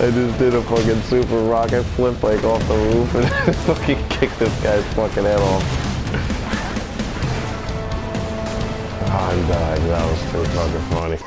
I just did a fucking super rocket flip like off the roof and fucking kicked this guy's fucking head off. Ah, I'm dying. That was too fucking funny.